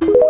you